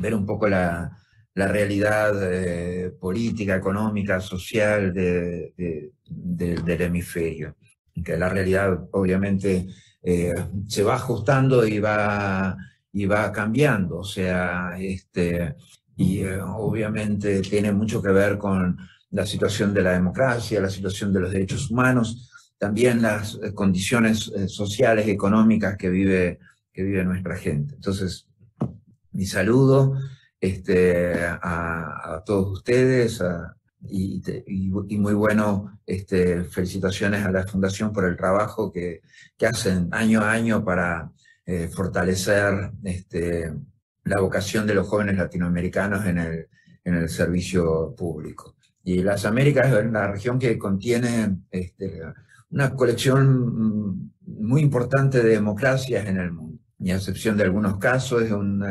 ver un poco la, realidad eh, política, económica, social del hemisferio. Que la realidad obviamente eh, se va ajustando y va, y va cambiando, o sea, este, y eh, obviamente tiene mucho que ver con la situación de la democracia, la situación de los derechos humanos, también las condiciones sociales, económicas que vive, que vive nuestra gente. Entonces, mi saludo este, a, todos ustedes y, muy bueno, este, felicitaciones a la Fundación por el trabajo que, que hacen año a año para eh, fortalecer este, la vocación de los jóvenes latinoamericanos en el, en el servicio público. Y las Américas es una región que contiene una colección muy importante de democracias en el mundo. Y a excepción de algunos casos, es un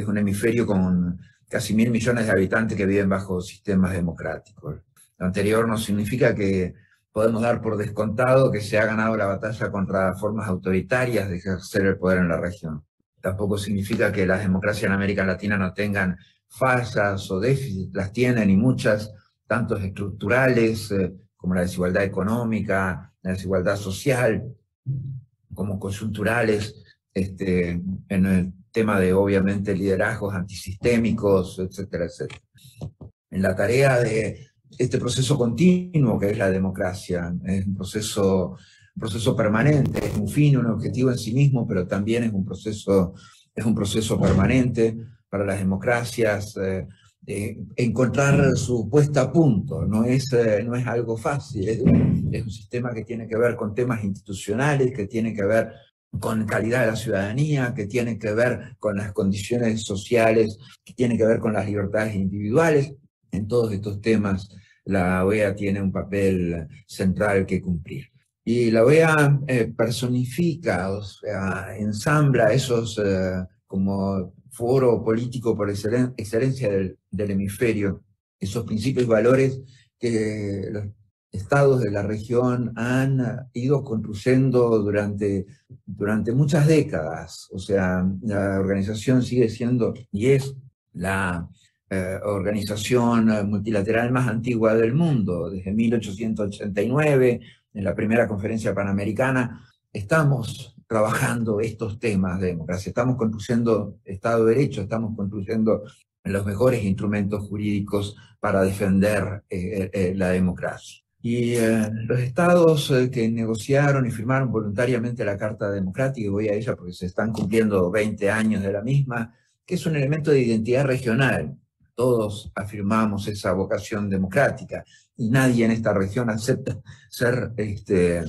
es un hemisferio con casi mil millones de habitantes que viven bajo sistemas democráticos. Lo anterior no significa que podemos dar por descontado que se ha ganado la batalla contra formas autoritarias de ejercer el poder en la región. Tampoco significa que las democracias en América Latina no tengan fallas o déficits, las tienen y muchas, tanto estructurales eh, como la desigualdad económica, la desigualdad social, como coyunturales, este, en el tema de obviamente liderazgos antisistémicos, etcétera, etcétera. En la tarea de este proceso continuo que es la democracia, es un proceso, un proceso permanente, es un fin, un objetivo en sí mismo, pero también es un proceso, es un proceso permanente para las democracias, eh, encontrar su puesta a punto, no es, eh, no es algo fácil, es, es un sistema que tiene que ver con temas institucionales, que tiene que ver con calidad de la ciudadanía, que tiene que ver con las condiciones sociales, que tiene que ver con las libertades individuales. En todos estos temas la OEA tiene un papel central que cumplir. Y la OEA eh, personifica, o sea, ensambla esos eh, como foro político por excelencia del, del hemisferio, esos principios y valores que los estados de la región han ido construyendo durante, durante muchas décadas. O sea, la organización sigue siendo y es la eh, organización multilateral más antigua del mundo. Desde 1889, en la primera conferencia panamericana, estamos trabajando estos temas de democracia, estamos construyendo Estado de Derecho, estamos construyendo los mejores instrumentos jurídicos para defender eh, eh, la democracia. Y eh, los estados eh, que negociaron y firmaron voluntariamente la Carta Democrática, y voy a ella porque se están cumpliendo 20 años de la misma, que es un elemento de identidad regional. Todos afirmamos esa vocación democrática y nadie en esta región acepta ser este,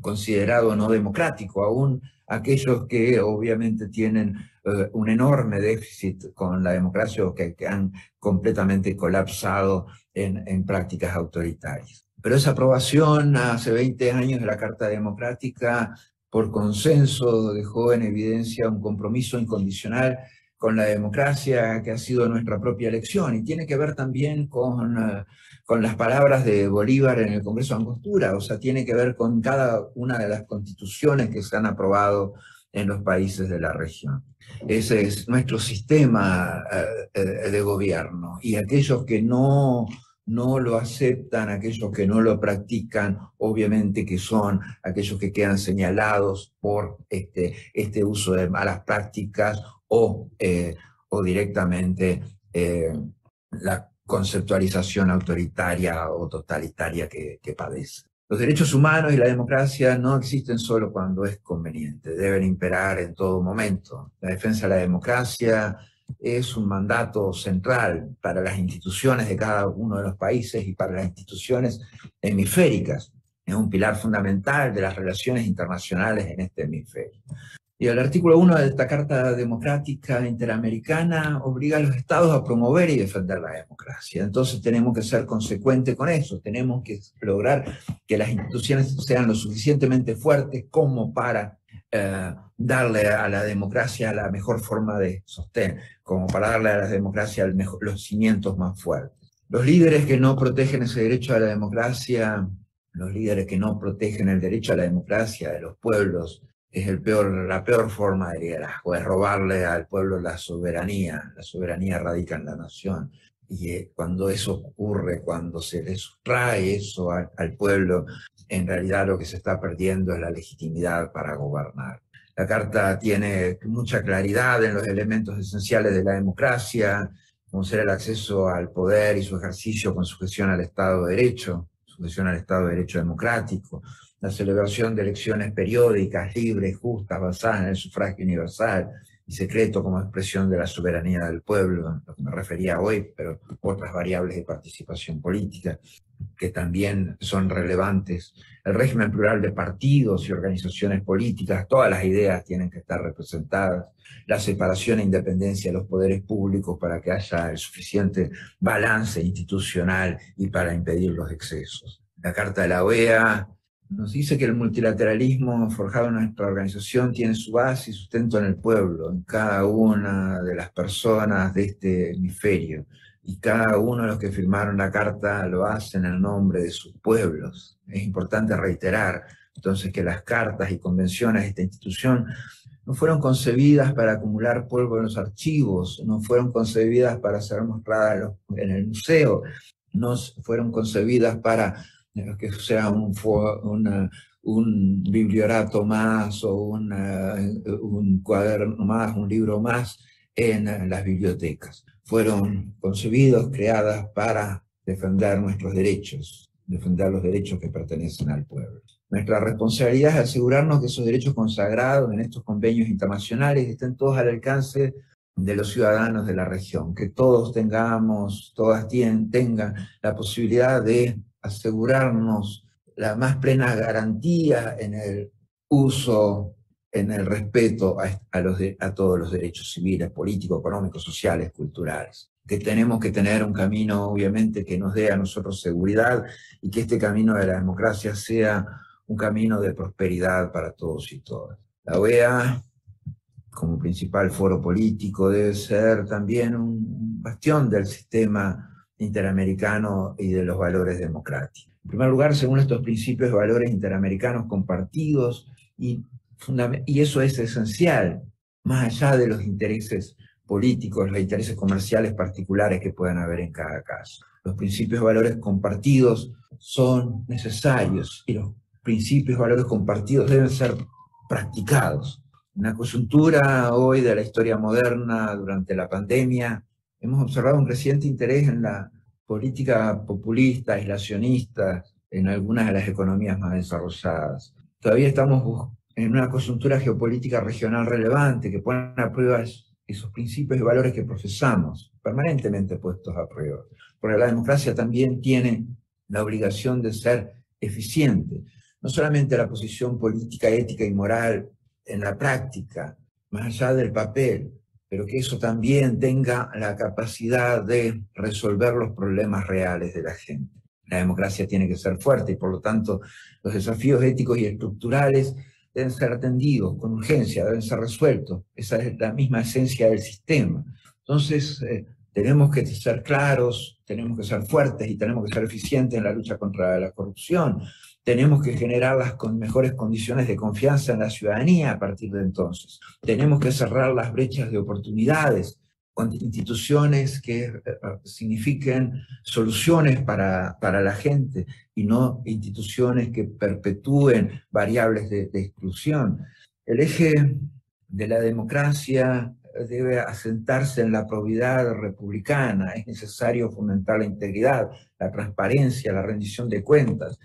considerado no democrático, aún aquellos que obviamente tienen eh, un enorme déficit con la democracia o que, han completamente colapsado en, en prácticas autoritarias. Pero esa aprobación hace 20 años de la Carta Democrática por consenso dejó en evidencia un compromiso incondicional con la democracia que ha sido nuestra propia elección y tiene que ver también con, con las palabras de Bolívar en el Congreso de Angostura, o sea, tiene que ver con cada una de las constituciones que se han aprobado en los países de la región. Ese es nuestro sistema eh, eh, de gobierno y aquellos que no no lo aceptan aquellos que no lo practican, obviamente que son aquellos que quedan señalados por este, este uso de malas prácticas o, eh, o directamente eh, la conceptualización autoritaria o totalitaria que, que padece. Los derechos humanos y la democracia no existen solo cuando es conveniente, deben imperar en todo momento. La defensa de la democracia es un mandato central para las instituciones de cada uno de los países y para las instituciones hemisféricas. Es un pilar fundamental de las relaciones internacionales en este hemisferio. Y el artículo 1 de esta Carta Democrática Interamericana obliga a los estados a promover y defender la democracia. Entonces tenemos que ser consecuentes con eso, tenemos que lograr que las instituciones sean lo suficientemente fuertes como para eh, darle a la democracia la mejor forma de sostén, como para darle a la democracia los cimientos más fuertes. Los líderes que no protegen ese derecho a la democracia, los líderes que no protegen el derecho a la democracia de los pueblos es la peor forma de liderazgo, es robarle al pueblo la soberanía. La soberanía radica en la nación. Y eh, cuando eso ocurre, cuando se le sustrae eso al pueblo, en realidad lo que se está perdiendo es la legitimidad para gobernar. La Carta tiene mucha claridad en los elementos esenciales de la democracia, como ser el acceso al poder y su ejercicio con sujeción al Estado de Derecho, sujeción al Estado de Derecho democrático, la celebración de elecciones periódicas, libres, justas, basadas en el sufragio universal secreto como expresión de la soberanía del pueblo, lo que me refería hoy, pero otras variables de participación política que también son relevantes. El régimen plural de partidos y organizaciones políticas, todas las ideas tienen que estar representadas. La separación e independencia de los poderes públicos para que haya el suficiente balance institucional y para impedir los excesos. La Carta de la OEA nos dice que el multilateralismo forjado en nuestra organización tiene su base y sustento en el pueblo, en cada una de las personas de este hemisferio. Y cada uno de los que firmaron la carta lo hace en el nombre de sus pueblos. Es importante reiterar entonces que las cartas y convenciones de esta institución no fueron concebidas para acumular polvo en los archivos, no fueron concebidas para ser mostradas en el museo, no fueron concebidas para que sea un, un bibliorato más o un cuaderno más, un libro más en las bibliotecas. Fueron concebidos, creadas para defender nuestros derechos, defender los derechos que pertenecen al pueblo. Nuestra responsabilidad es asegurarnos que esos derechos consagrados en estos convenios internacionales estén todos al alcance de los ciudadanos de la región, que todos tengamos, todas tengan la posibilidad de asegurarnos la más plena garantía en el uso, en el respeto a, los a todos los derechos civiles, políticos, económicos, sociales, culturales. Que tenemos que tener un camino, obviamente, que nos dé a nosotros seguridad y que este camino de la democracia sea un camino de prosperidad para todos y todas. La OEA, como principal foro político, debe ser también un bastión del sistema interamericano y de los valores democráticos. En primer lugar, según estos principios valores interamericanos compartidos, y, eso es esencial, más allá de los intereses políticos, los intereses comerciales particulares que puedan haber en cada caso. Los principios valores compartidos son necesarios y los principios valores compartidos deben ser practicados. En la coyuntura hoy de la historia moderna durante la pandemia, hemos observado un creciente interés en la política populista, aislacionista, en algunas de las economías más desarrolladas. Todavía estamos en una coyuntura geopolítica regional relevante que pone a prueba esos principios y valores que profesamos, permanentemente puestos a prueba. Porque la democracia también tiene la obligación de ser eficiente. No solamente la posición política, ética y moral en la práctica, más allá del papel, pero que eso también tenga la capacidad de resolver los problemas reales de la gente. La democracia tiene que ser fuerte y por lo tanto los desafíos éticos y estructurales deben ser atendidos con urgencia, deben ser resueltos. Esa es la misma esencia del sistema. Entonces, eh, tenemos que ser claros, tenemos que ser fuertes y tenemos que ser eficientes en la lucha contra la corrupción tenemos que generarlas con mejores condiciones de confianza en la ciudadanía a partir de entonces. Tenemos que cerrar las brechas de oportunidades con instituciones que eh, signifiquen soluciones para, para la gente y no instituciones que perpetúen variables de exclusión. El eje de la democracia debe asentarse en la probidad republicana, es necesario fomentar la integridad, la transparencia, la rendición de cuentas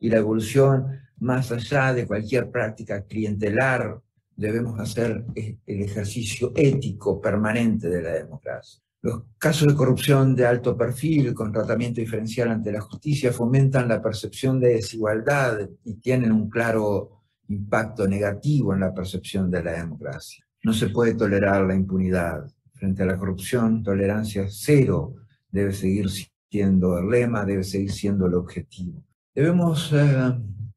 y la evolución más allá de cualquier práctica clientelar. Debemos hacer el ejercicio ético permanente de la democracia. Los casos de corrupción de alto perfil con tratamiento diferencial ante la justicia fomentan la percepción de desigualdad y tienen un claro impacto negativo en la percepción de la democracia. No se puede tolerar la impunidad. Frente a la corrupción, tolerancia cero debe seguir siendo el lema, debe seguir siendo el objetivo. Debemos eh,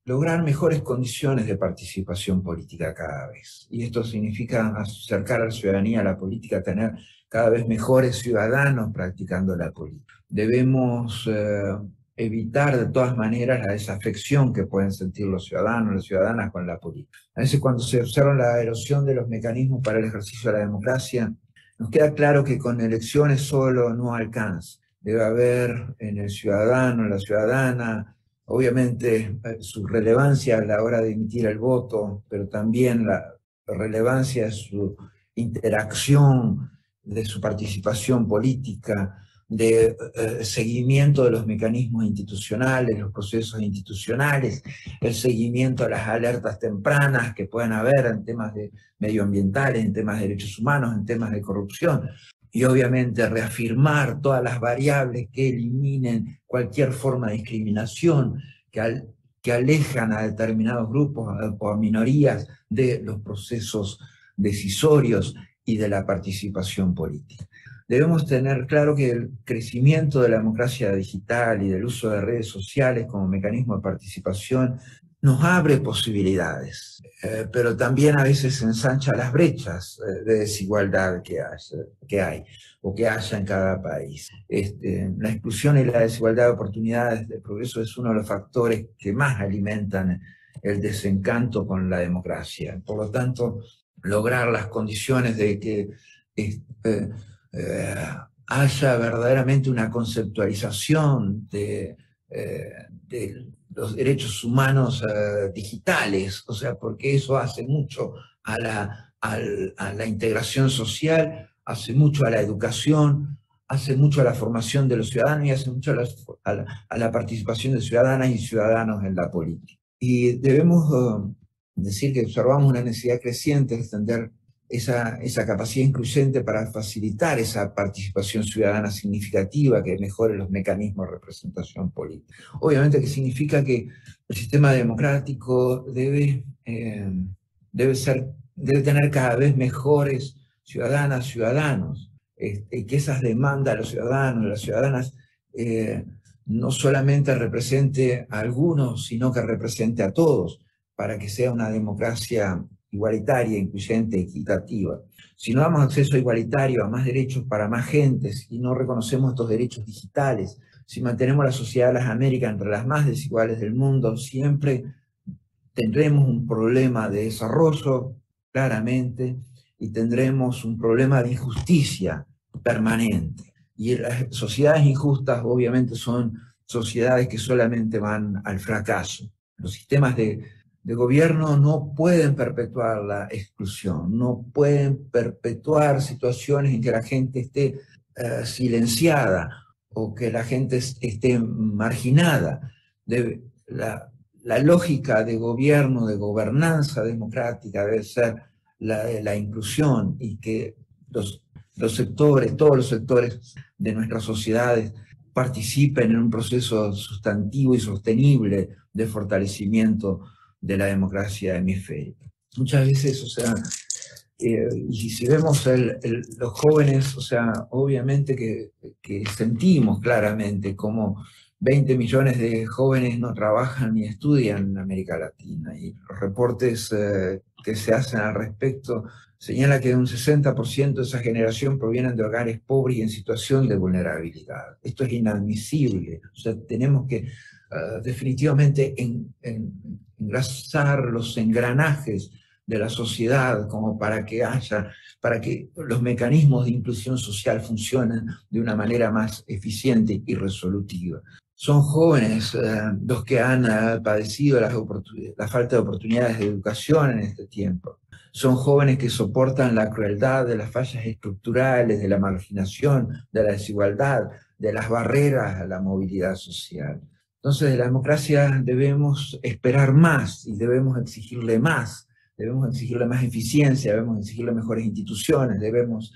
lograr mejores condiciones de participación política cada vez. Y esto significa acercar a la ciudadanía a la política, tener cada vez mejores ciudadanos practicando la política. Debemos eh, evitar de todas maneras la desafección que pueden sentir los ciudadanos, las ciudadanas con la política. A veces cuando se observa la erosión de los mecanismos para el ejercicio de la democracia, nos queda claro que con elecciones solo no alcanza. Debe haber en el ciudadano, en la ciudadana, obviamente eh, su relevancia a la hora de emitir el voto, pero también la relevancia de su interacción, de su participación política, de eh, seguimiento de los mecanismos institucionales, los procesos institucionales, el seguimiento a las alertas tempranas que pueden haber en temas de medioambientales, en temas de derechos humanos, en temas de corrupción, y obviamente reafirmar todas las variables que eliminen cualquier forma de discriminación, que, que alejan a determinados grupos o a minorías de los procesos decisorios y de la participación política debemos tener claro que el crecimiento de la democracia digital y del uso de redes sociales como mecanismo de participación nos abre posibilidades, eh, pero también a veces ensancha las brechas eh, de desigualdad que, hay o que haya en cada país. Este, la exclusión y la desigualdad de oportunidades de progreso es uno de los factores que más alimentan el desencanto con la democracia. Por lo tanto, lograr las condiciones de que este, eh, haya verdaderamente una conceptualización de, eh, los derechos humanos eh, digitales, o sea, porque eso hace mucho a la, a la integración social, hace mucho a la educación, hace mucho a la formación de los ciudadanos y hace mucho a la, a la, participación de ciudadanas y ciudadanos en la política. Y debemos decir que observamos una necesidad creciente de extender esa, esa capacidad incluyente para facilitar esa participación ciudadana significativa que mejore los mecanismos de representación política. Obviamente que significa que el sistema democrático debe, eh, debe, ser, debe tener cada vez mejores ciudadanas, ciudadanos, este, y que esas demandas de los ciudadanos, y las ciudadanas, eh, no solamente represente a algunos, sino que represente a todos, para que sea una democracia igualitaria, incluyente, equitativa. Si no damos acceso igualitario a más derechos para más gentes y no reconocemos estos derechos digitales, si mantenemos la sociedad de las Américas entre las más desiguales del mundo, siempre tendremos un problema de desarrollo, claramente, y tendremos un problema de injusticia permanente. Y las sociedades injustas, obviamente, son sociedades que solamente van al fracaso. Los sistemas de de gobierno no pueden perpetuar la exclusión, no pueden perpetuar situaciones en que la gente esté eh, silenciada o que la gente esté marginada. la, lógica de gobierno, de gobernanza democrática debe ser la de la inclusión y que los sectores, todos los sectores de nuestras sociedades participen en un proceso sustantivo y sostenible de fortalecimiento de la democracia hemisférica. Muchas veces, o sea, eh, si vemos los jóvenes, o sea, obviamente que, sentimos claramente cómo 20 millones de jóvenes no trabajan ni estudian en América Latina y los reportes eh, que se hacen al respecto señala que un 60% de esa generación provienen de hogares pobres y en situación de vulnerabilidad. Esto es inadmisible. O sea, tenemos que eh, definitivamente en, engrasar los engranajes de la sociedad como para que haya, para que los mecanismos de inclusión social funcionen de una manera más eficiente y resolutiva. Son jóvenes eh, los que han eh, padecido la falta de oportunidades de educación en este tiempo. Son jóvenes que soportan la crueldad de las fallas estructurales, de la marginación, de la desigualdad, de las barreras a la movilidad social. Entonces, de la democracia debemos esperar más y debemos exigirle más, debemos exigirle más eficiencia, debemos exigirle mejores instituciones, debemos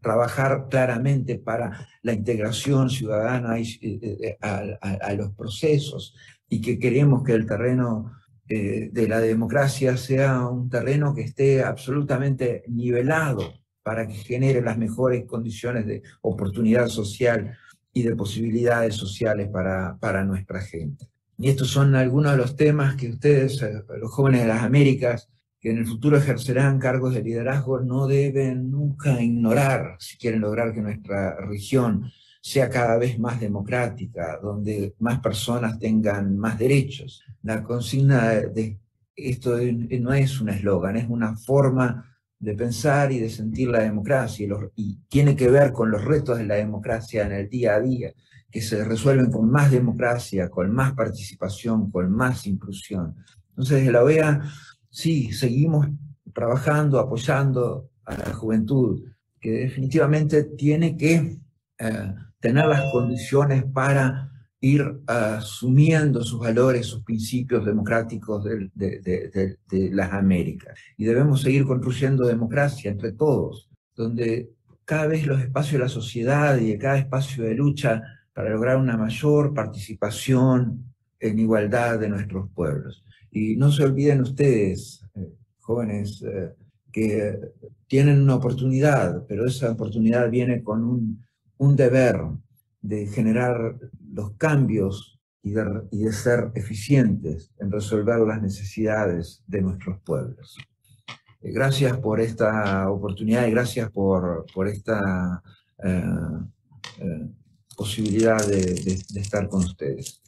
trabajar claramente para la integración ciudadana eh, eh, a, los procesos y que queremos que el terreno eh, de la democracia sea un terreno que esté absolutamente nivelado para que genere las mejores condiciones de oportunidad social y de posibilidades sociales para, para nuestra gente. Y estos son algunos de los temas que ustedes, eh, los jóvenes de las Américas, que en el futuro ejercerán cargos de liderazgo, no deben nunca ignorar si quieren lograr que nuestra región sea cada vez más democrática, donde más personas tengan más derechos. La consigna de esto no es un eslogan, es una forma de pensar y de sentir la democracia y, tiene que ver con los retos de la democracia en el día a día, que se resuelven con más democracia, con más participación, con más inclusión. Entonces, de la OEA, sí, seguimos trabajando, apoyando a la juventud, que definitivamente tiene que eh, tener las condiciones para ir asumiendo sus valores, sus principios democráticos de, las Américas. Y debemos seguir construyendo democracia entre todos, donde cada vez los espacios de la sociedad y de cada espacio de lucha para lograr una mayor participación en igualdad de nuestros pueblos. Y no se olviden ustedes, eh, jóvenes, eh, que tienen una oportunidad, pero esa oportunidad viene con un deber de generar los cambios y de, y de, ser eficientes en resolver las necesidades de nuestros pueblos. Eh, gracias por esta oportunidad y gracias por, por esta eh, eh, posibilidad de, de, de estar con ustedes.